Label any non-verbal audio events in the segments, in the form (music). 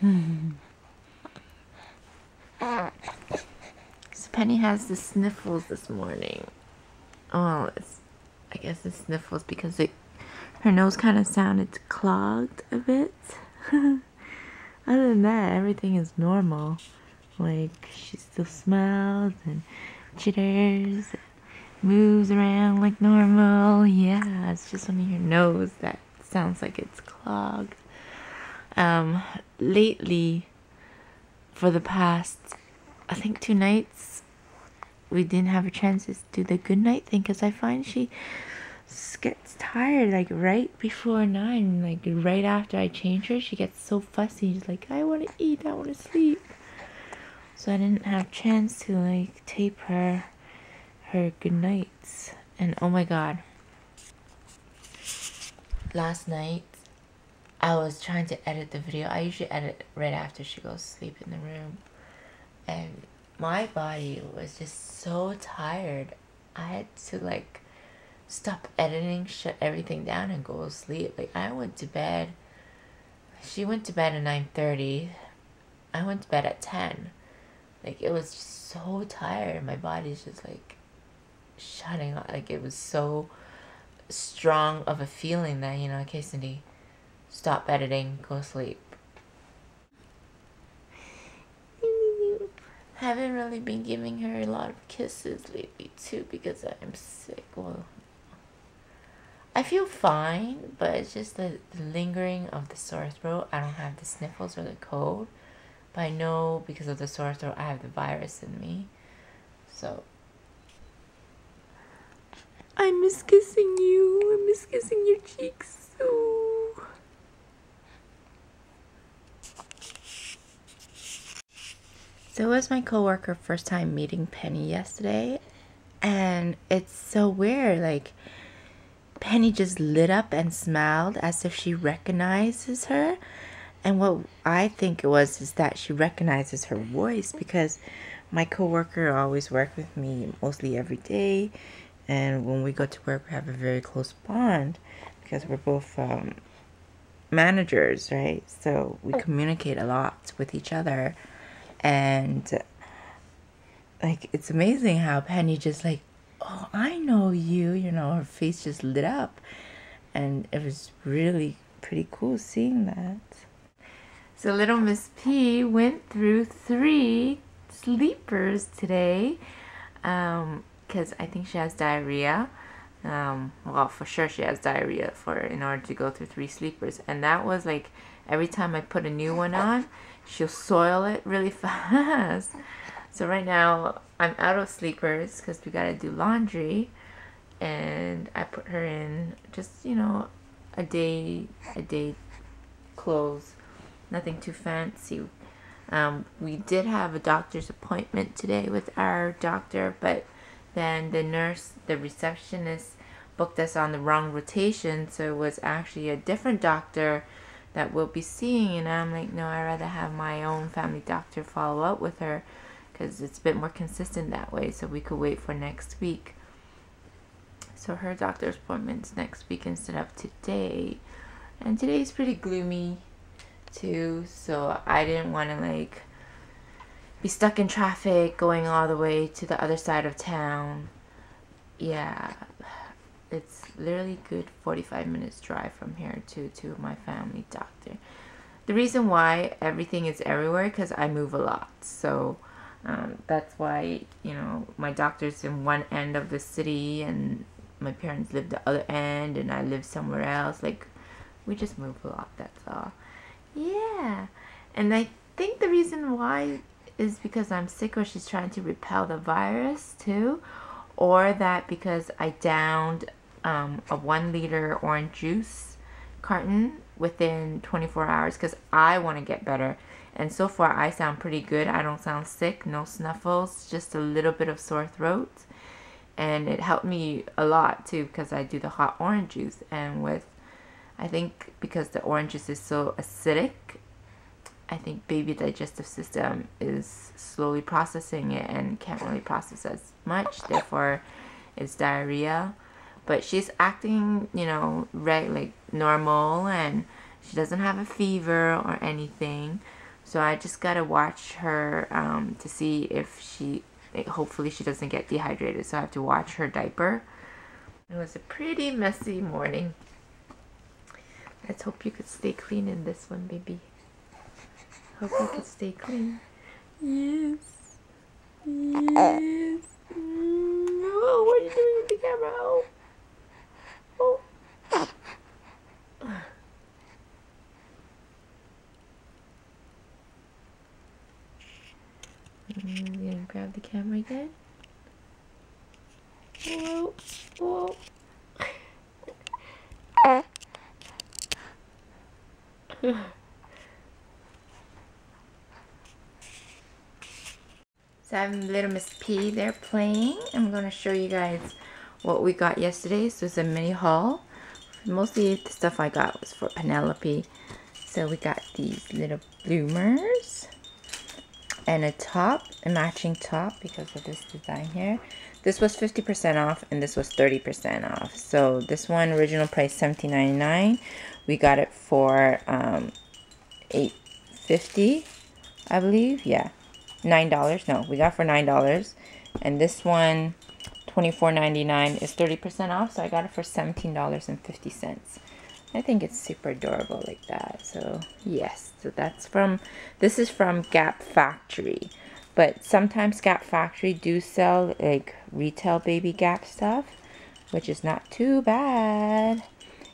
so Penny has the sniffles this morning. Oh, it's I guess the sniffles because it her nose kind of sounded clogged a bit. (laughs) Other than that, everything is normal. Like she still smells and chitters, and moves around like normal. Yeah, it's just only her nose that sounds like it's clogged. Um, lately, for the past, I think two nights, we didn't have a chance to do the good night thing because I find she gets tired like right before nine, like right after I change her, she gets so fussy. She's like, I want to eat, I want to sleep. So I didn't have chance to like tape her her good nights. And oh my god. Last night I was trying to edit the video. I usually edit right after she goes to sleep in the room. And my body was just so tired. I had to like stop editing, shut everything down and go to sleep. Like I went to bed. She went to bed at 9:30. I went to bed at 10. Like it was just so tired. My body's just like shutting off. Like it was so strong of a feeling that, you know, okay, Cindy, stop editing, go sleep. (laughs) Haven't really been giving her a lot of kisses lately too because I'm sick. Well, I feel fine, but it's just the, the lingering of the sore throat. I don't have the sniffles or the cold, but I know because of the sore throat, I have the virus in me. So I miss kissing you. I miss kissing your cheeks so. So it was my coworker first time meeting Penny yesterday, and it's so weird. Like Penny just lit up and smiled as if she recognizes her. And what I think it was is that she recognizes her voice because my coworker always worked with me mostly every day and when we go to work we have a very close bond because we're both um, managers right so we communicate a lot with each other and like it's amazing how penny just like oh i know you you know her face just lit up and it was really pretty cool seeing that so little miss p went through three sleepers today um, because I think she has diarrhea. Um, well, for sure she has diarrhea for in order to go through three sleepers. And that was like every time I put a new one on, she'll soil it really (laughs) fast. So right now I'm out of sleepers because we gotta do laundry, and I put her in just you know a day a day clothes, nothing too fancy. Um, we did have a doctor's appointment today with our doctor, but then the nurse, the receptionist, booked us on the wrong rotation, so it was actually a different doctor that we'll be seeing. And I'm like, no, I'd rather have my own family doctor follow up with her because it's a bit more consistent that way, so we could wait for next week. So her doctor's appointment's next week instead of today. And today's pretty gloomy too, so I didn't want to like be stuck in traffic going all the way to the other side of town. Yeah, it's literally good 45 minutes drive from here to, to my family doctor. The reason why everything is everywhere because I move a lot. So um, that's why, you know, my doctor's in one end of the city and my parents live the other end and I live somewhere else. Like, we just move a lot, that's all. Yeah. And I think the reason why is because I'm sick or she's trying to repel the virus too, or that because I downed um, a one liter orange juice carton within 24 hours because I want to get better. And so far, I sound pretty good. I don't sound sick, no snuffles, just a little bit of sore throat. And it helped me a lot too because I do the hot orange juice. And with, I think because the orange juice is so acidic, I think baby digestive system is slowly processing it and can't really process as much. Therefore, it's diarrhea. But she's acting, you know, right like normal and she doesn't have a fever or anything. So I just gotta watch her um, to see if she, hopefully she doesn't get dehydrated. So I have to watch her diaper. It was a pretty messy morning. Let's hope you could stay clean in this one, baby. Hope you could stay clean. Yes. Yes. Oh, what are you doing with the camera? Oh. I'm gonna grab the camera again. Whoa, whoa. so I'm little Miss P there playing. I'm gonna show you guys what we got yesterday. So it's a mini haul. Mostly the stuff I got was for Penelope. So we got these little bloomers and a top, a matching top because of this design here. This was 50% off and this was 30% off. So this one original price $17.99. We got it for um, $8.50, I believe. Yeah, $9. No, we got for $9. And this one, $24.99 is 30% off. So I got it for $17.50. I think it's super adorable like that. So yes, so that's from, this is from Gap Factory. But sometimes Gap Factory do sell like retail baby Gap stuff, which is not too bad.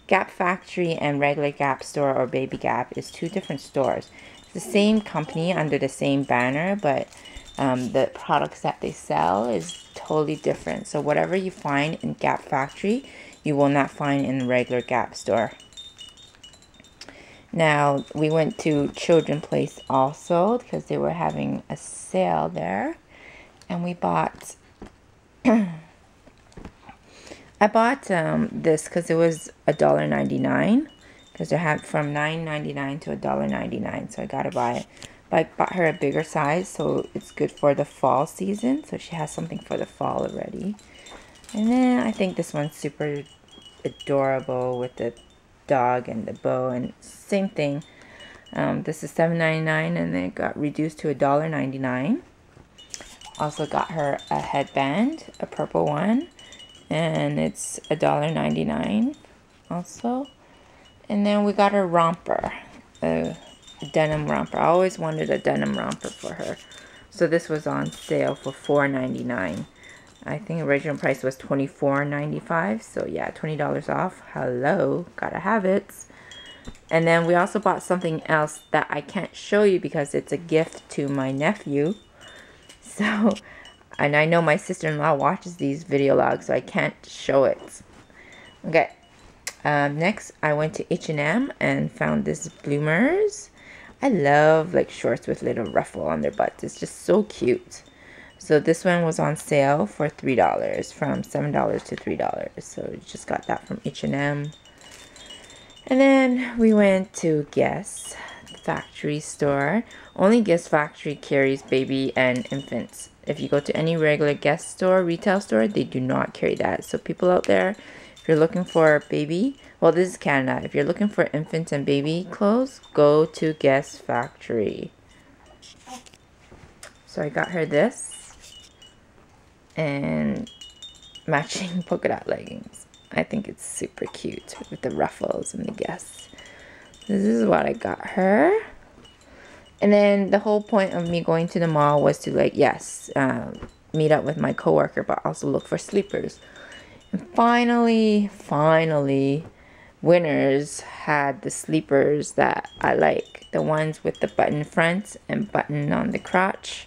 Gap Factory and regular Gap store or Baby Gap is two different stores. It's the same company under the same banner, but um, the products that they sell is totally different. So whatever you find in Gap Factory, you will not find in the regular Gap store. Now, we went to Children Place also because they were having a sale there. And we bought... (clears throat) I bought um, this because it was a dollar ninety nine because they had from nine ninety nine to a dollar ninety nine. So I gotta buy it. But I bought her a bigger size so it's good for the fall season. So she has something for the fall already. And then I think this one's super adorable with the dog and the bow and same thing um, this is $7.99 and then it got reduced to $1.99 also got her a headband a purple one and it's $1.99 also and then we got her romper a denim romper I always wanted a denim romper for her so this was on sale for $4.99 I think original price was $24.95. So yeah, $20 off. Hello, gotta have it. And then we also bought something else that I can't show you because it's a gift to my nephew. (laughs) So, and I know my sister-in-law watches these video logs, so I can't show it. Okay. Um, next, I went to H&M and found this Bloomers. I love like shorts with little ruffle on their butts. It's just so cute. So this one was on sale for $3 from $7 to $3. So just got that from H&M. And then we went to Guess Factory store. Only Guess Factory carries baby and infants. If you go to any regular Guess store, retail store, they do not carry that. So people out there, if you're looking for a baby, well this is Canada. If you're looking for infant and baby clothes, go to Guess Factory. So I got her this and matching (laughs) polka dot leggings. I think it's super cute with the ruffles and the guests. This is what I got her. And then the whole point of me going to the mall was to like, yes, um, meet up with my coworker, but also look for sleepers. And finally, finally, Winners had the sleepers that I like. The ones with the button front and button on the crotch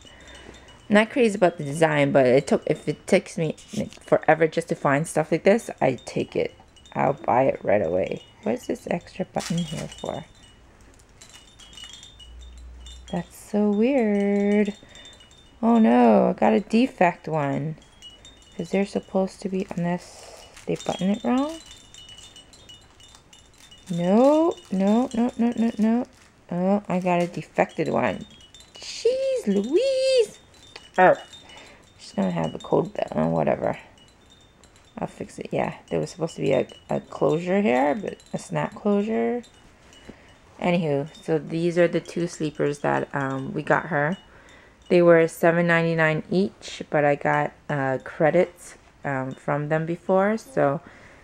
not crazy about the design, but it took if it takes me forever just to find stuff like this, I take it. I'll buy it right away. What is this extra button here for? That's so weird. Oh no, I got a defect one. Because they're supposed to be, unless they button it wrong. No, no, no, no, no, no. Oh, I got a defected one. Jeez Louise. Oh, she's gonna have a code uh, whatever. I'll fix it. Yeah, there was supposed to be a, a closure here, but a snap closure. Anywho, so these are the two sleepers that um, we got her. They were $7.99 each, but I got uh, credits um, from them before, so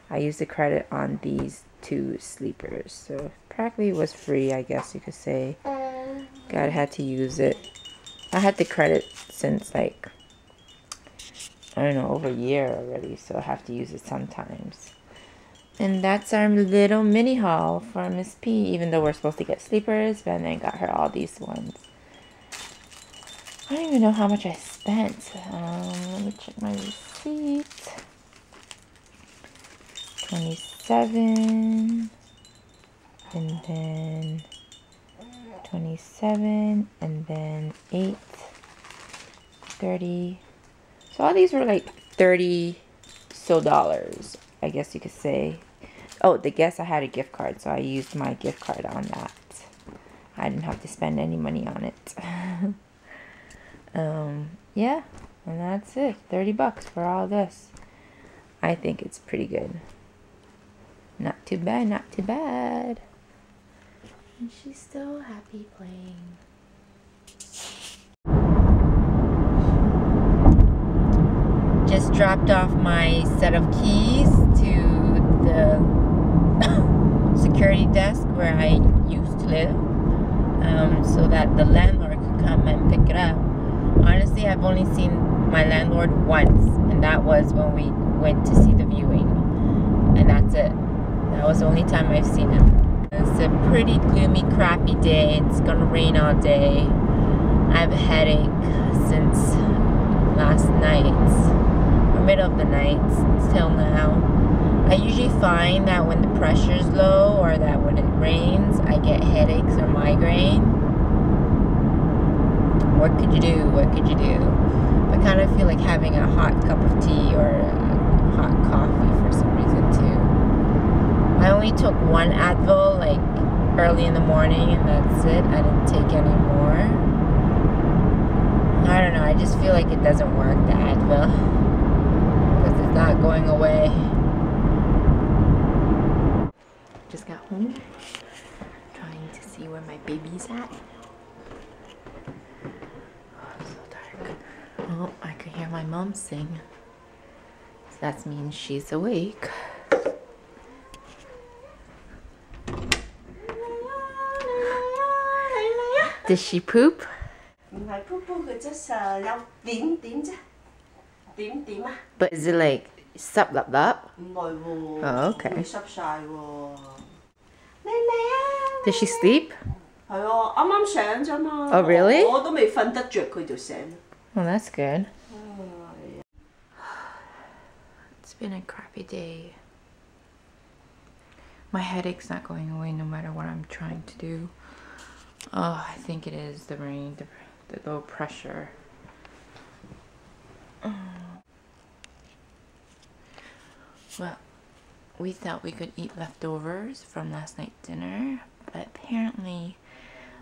I used the credit on these two sleepers. So practically was free, I guess you could say. God had to use it. I had the credit since like I don't know over a year already, so I have to use it sometimes. And that's our little mini haul for Miss P, even though we're supposed to get sleepers, but then I got her all these ones. I don't even know how much I spent. Um, let me check my receipt. 27 and then 27 and then 8 30 so all these were like 30 so dollars I Guess you could say. Oh the guess I had a gift card so I used my gift card on that. I didn't have to spend any money on it. (laughs) Um yeah and that's it. 30 bucks for all this. I think it's pretty good not too bad, not too bad. And she's so happy playing. Just dropped off my set of keys to the (coughs) security desk where I used to live um, so that the landlord could come and pick it up. Honestly, I've only seen my landlord once, and that was when we went to see the viewing. And that's it. That was the only time I've seen him. It's a pretty gloomy, crappy day. It's gonna rain all day. I have a headache since last night, or middle of the night till now. I usually find that when the pressure is low or that when it rains, I get headaches or migraine. What could you do? What could you do? I kind of feel like having a hot cup of tea or a hot coffee for some reason too. I only took one Advil like early in the morning and that's it. I didn't take any more. I don't know. I just feel like it doesn't work, the Advil. Because it's not going away. Just got home. Trying to see where my baby's at. Oh, so dark. Oh, I can hear my mom sing. So that means she's awake. Did she poop? 唔系噗噗嘅啫，实有点点啫，点点啊？ But is it like sup lap lap? 唔系喎， Oh, okay. 会湿晒喎。你嚟啊！ Did she sleep? 系啊，啱啱醒啫嘛。 Oh, really? 我都未瞓得着，佢就醒。 Well, that's good. It's been a crappy day. My headache's not going away no matter what I'm trying to do. Oh, I think it is the rain, the, the low pressure. Mm. Well, we thought we could eat leftovers from last night's dinner, but apparently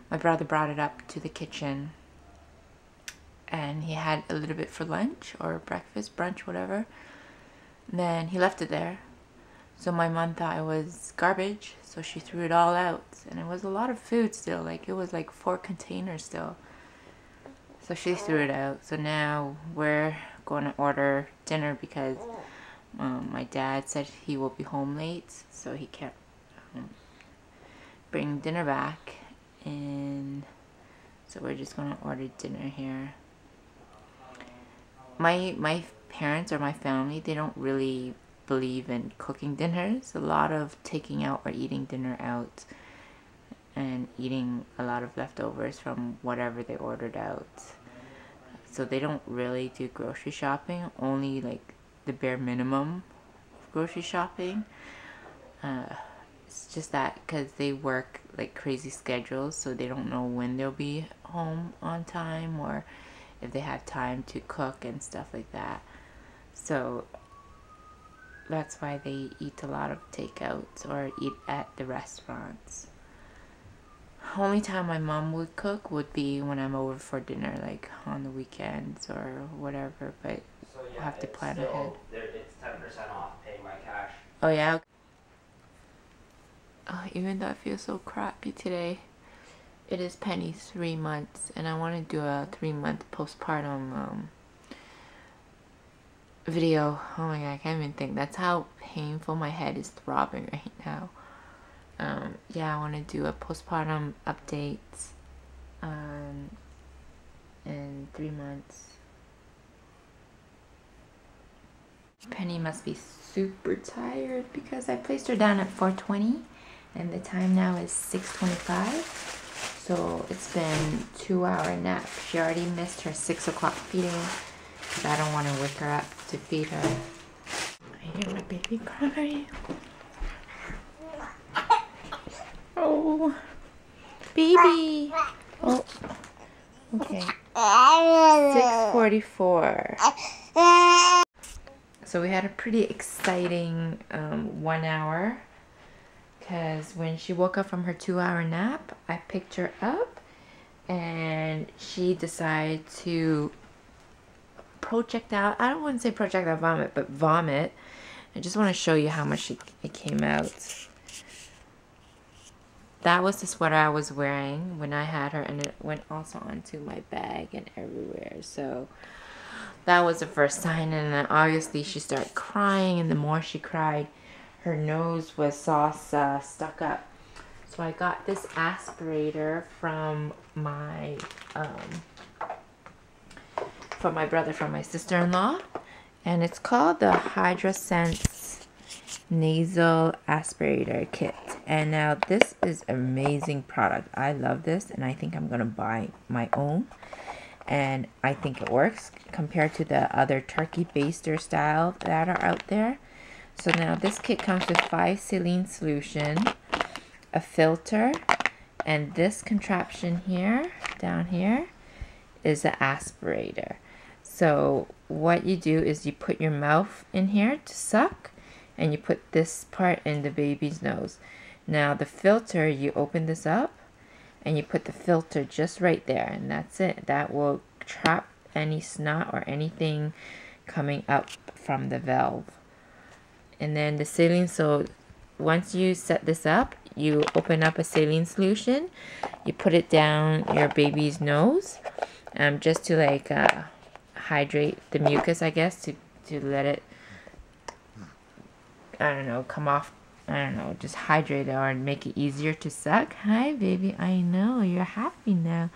my brother brought it up to the kitchen and he had a little bit for lunch or breakfast, brunch, whatever. Then he left it there. So my mom thought it was garbage, so she threw it all out. And it was a lot of food still, like it was like four containers still. So she threw it out. So now we're going to order dinner because um, my dad said he will be home late, so he can't um, bring dinner back. And so we're just going to order dinner here my my parents or my family they don't really believe in cooking dinners a lot of taking out or eating dinner out and eating a lot of leftovers from whatever they ordered out. So they don't really do grocery shopping only like the bare minimum of grocery shopping. Uh, it's just that because they work like crazy schedules so they don't know when they'll be home on time or if they have time to cook and stuff like that. So that's why they eat a lot of takeouts or eat at the restaurants. Only time my mom would cook would be when I'm over for dinner, like on the weekends or whatever, but So We'll yeah, have to plan still, ahead. It's ten percent off paying by cash. oh yeah. uh, even though I feel so crappy today, it is Penny's three months, and I want to do a three month postpartum um, video. Oh my god, I can't even think. That's how painful my head is throbbing right now. Um, yeah, I want to do a postpartum update um, in three months. Penny must be super tired because I placed her down at 420 and the time now is 625 so it's been two hour nap she already missed her six o'clock feeding because I don't want to wake her up to feed her. I hear my baby cry (laughs) oh. Baby. Oh. Okay. 644 so we had a pretty exciting um, one hour. Because when she woke up from her two hour nap, I picked her up and she decided to projectile. I don't want to say projectile vomit, but vomit. I just want to show you how much it, it came out. That was the sweater I was wearing when I had her, and it went also onto my bag and everywhere. So that was the first sign, and then obviously she started crying, and the more she cried, her nose was sauce uh, stuck up. So I got this aspirator from my um, from my brother, from my sister-in-law, and it's called the HydraSense Nasal Aspirator Kit. And now this is amazing product. I love this, and I think I'm gonna buy my own. And I think it works compared to the other turkey baster style that are out there. So now this kit comes with five saline solution, a filter, and this contraption here, down here, is an aspirator. So what you do is you put your mouth in here to suck, and you put this part in the baby's nose. Now the filter, you open this up, and you put the filter just right there, and that's it. That will trap any snot or anything coming up from the valve and then the saline so once you set this up you open up a saline solution you put it down your baby's nose um, just to like uh, hydrate the mucus I guess to, to let it I don't know come off I don't know just hydrate it or make it easier to suck. Hi baby I know you're happy now.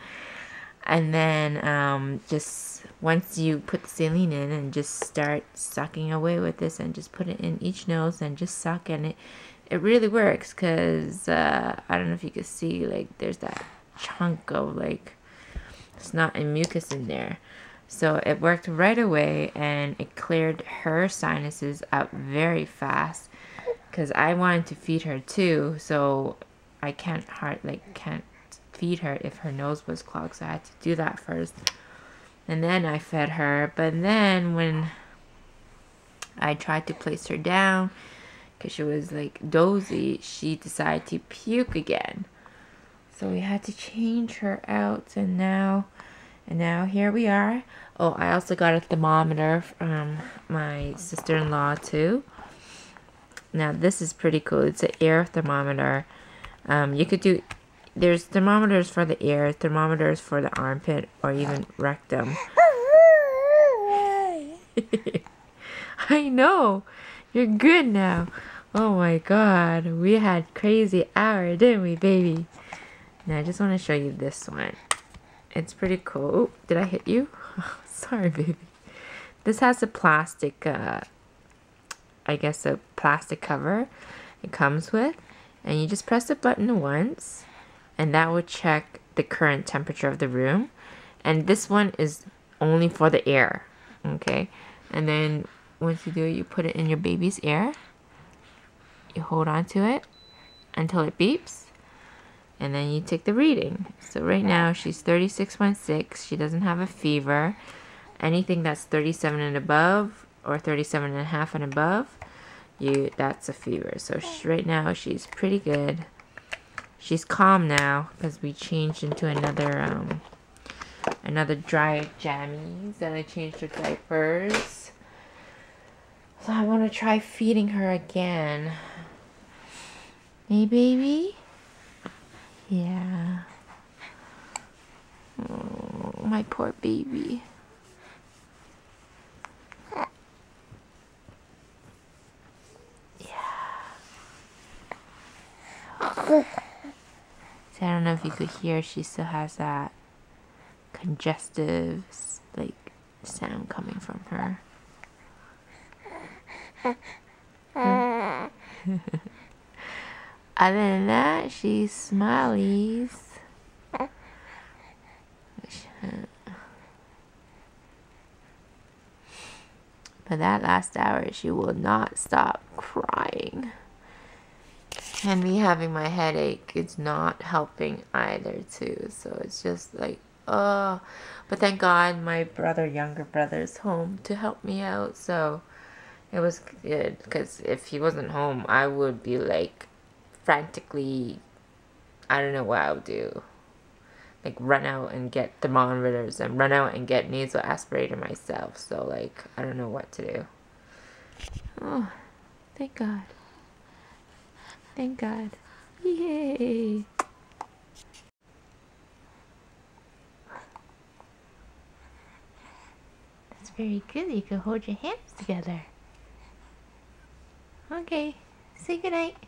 And then um, just once you put the saline in and just start sucking away with this and just put it in each nose and just suck and it it really works because uh, I don't know if you can see like there's that chunk of like snot and mucus in there so it worked right away and it cleared her sinuses up very fast because I wanted to feed her too so I can't hard like can't feed her if her nose was clogged. So I had to do that first. And then I fed her. But then when I tried to place her down, because she was like dozy, she decided to puke again. So we had to change her out. And now, and now here we are. Oh, I also got a thermometer from my sister-in-law too. Now this is pretty cool. It's an air thermometer. Um, you could do there's thermometers for the ear, thermometers for the armpit, or even rectum. (laughs) I know. You're good now. Oh my god. We had crazy hour, didn't we, baby? Now I just want to show you this one. It's pretty cool. Oh, did I hit you? (laughs) Sorry, baby. This has a plastic, uh, I guess a plastic cover it comes with. And you just press the button once and that will check the current temperature of the room and this one is only for the air okay and then once you do it you put it in your baby's ear you hold on to it until it beeps and then you take the reading so right now she's 36.6 she doesn't have a fever anything that's 37 and above or 37 and a half and above you that's a fever so she, right now she's pretty good She's calm now because we changed into another um another dry jammies and I changed her diapers. So I want to try feeding her again. Hey, baby? Yeah. Oh, my poor baby. Yeah. See, I don't know if you could hear, she still has that congestive, like, sound coming from her. (laughs) Other than that, she smileys. But that last hour, she will not stop crying. And me having my headache is not helping either, too. So it's just like, oh. But thank God my brother, younger brother, is home to help me out. So it was good. Because if he wasn't home, I would be like frantically, I don't know what I would do. Like run out and get thermometers and run out and get nasal aspirator myself. So like, I don't know what to do. Oh, thank God. Thank God. Yay. That's very good. You can hold your hands together. Okay. Say goodnight.